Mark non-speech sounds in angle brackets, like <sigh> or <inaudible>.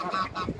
Thank <laughs>